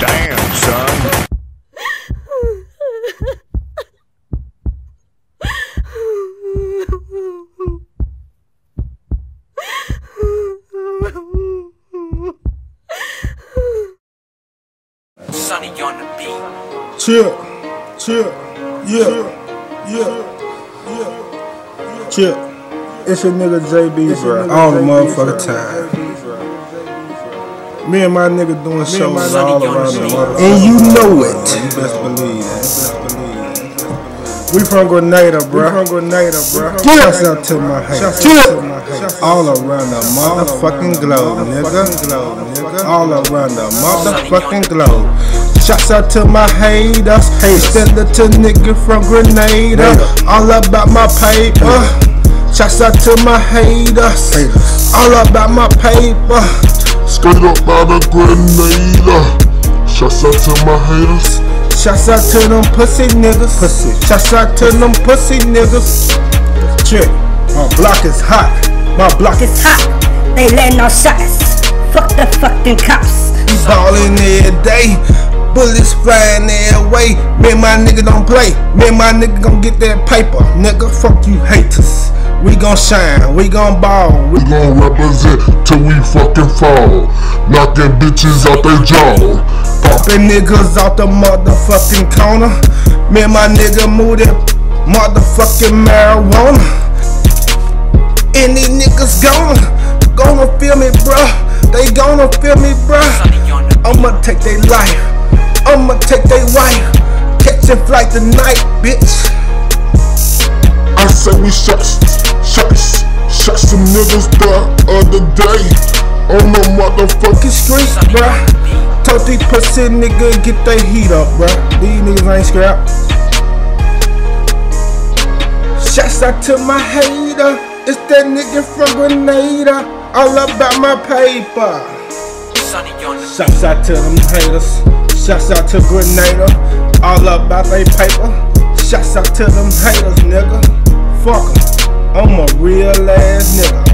Damn, son. Sunny on the beat. Chill, chill, yeah, yeah, yeah, chill. It's your nigga JB, bro. All the motherfucking time. Me and my nigga doing shows all around the motherfucker. And you know it. You best believe that. We from Grenada, bro. We from Grenada, bro. Shouts out to my haters. Chill. All around the motherfucking globe, nigga. All around the motherfucking globe. Shouts out to my haters. Hey, Stella to nigga from Grenada. All about my paper. Shouts out to my haters. All about my paper. Straight up by the Grenada. Shouts out to my haters. Shouts out to them pussy niggas. Pussy. Shouts out to them pussy niggas. Chick, my block is hot. My block is hot. They let no shots. Fuck the fucking cops. He's ballin' every day. Bullets flying every way. Me and my nigga don't play. Me and my nigga gon' get that paper. Nigga, fuck you haters. We gon' shine. We gon' ball. We gon' represent till we fucking fall. Knocking bitches out they jaw. poppin' niggas out the motherfucking corner. Me and my nigga move that motherfucking marijuana. these niggas gonna, gonna feel me, bruh. They gonna feel me, bruh. Sunny on the beat. I'ma take their life. I'ma take their wife. Catching flight tonight, bitch. I say we shots, shots, shot some niggas the other day. On the motherfucking Street, bruh. Told these pussy nigga get their heat up, bruh. These niggas ain't scrap. Shouts out to my hater. It's that nigga from Grenada. All about my paper. Shouts out to them haters. Shouts out to Grenada. All about they paper. Shouts out to them haters, nigga. Fuck 'em. I'm a real ass nigga.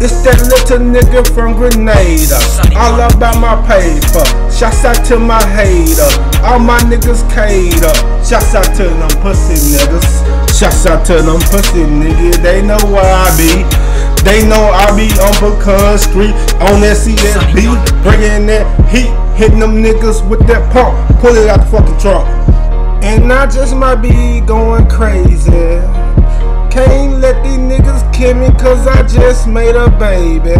It's that little nigga from Grenada. All about my paper. Shouts out to my hater. All my niggas cater. Shouts out to them pussy niggas. Shouts out to them pussy niggas. They know where I be. They know I be on Pecan Street on that CSB. Bringing that heat. Hitting them niggas with that pump. Pull it out the fucking trunk. And I just might be going crazy. Can't let these niggas kill me cause I just made a baby.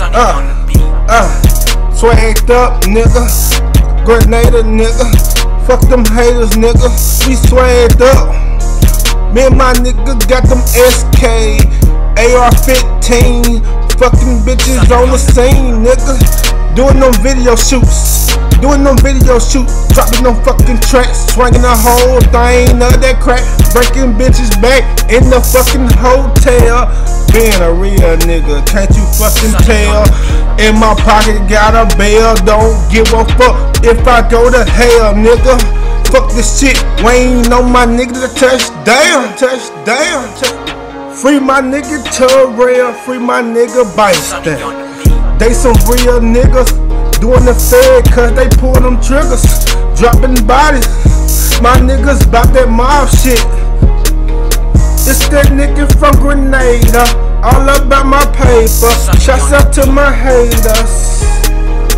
Uh. on the beat. Uh, swagged up, nigga. Grenada, nigga. Fuck them haters, nigga. We swagged up. Me and my nigga got them SK, AR-15. Fucking bitches on the scene, nigga. Doing them video shoots. Doing them video shoots. Dropping them fucking tracks. Swinging the whole thing None of that crack. Breaking bitches back in the fucking hotel. Being a real nigga, can't you fucking tell? In my pocket got a bail, don't give a fuck if I go to hell, nigga. Fuck this shit, Wayne on my nigga to touch down, touch. Free my nigga Terrell, free my nigga Bison. They some real niggas doing the fed cause they pull them triggers, dropping bodies. My niggas bout that mob shit. It's that nigga from Grenada, all about my paper. Shouts out to my haters.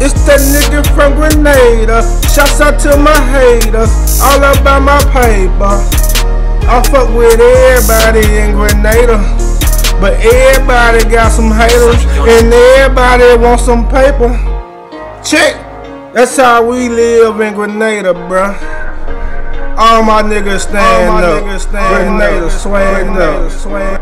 It's that nigga from Grenada. Shouts out to my haters, all about my paper. I fuck with everybody in Grenada. But everybody got some haters and everybody want some paper. Check. That's how we live in Grenada, bruh. All my niggas stand All my up. niggas stand Grenada up. swang Grenada up. Swang.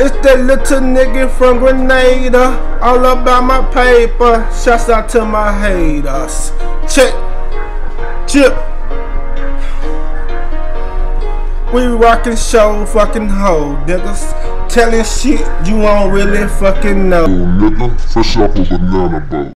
It's that little nigga from Grenada. All about my paper. Shouts out to my haters. Check. Chip. We rockin' show fucking hoe, niggas. Telling shit you won't really fucking know. nigga, fresh off a banana boat.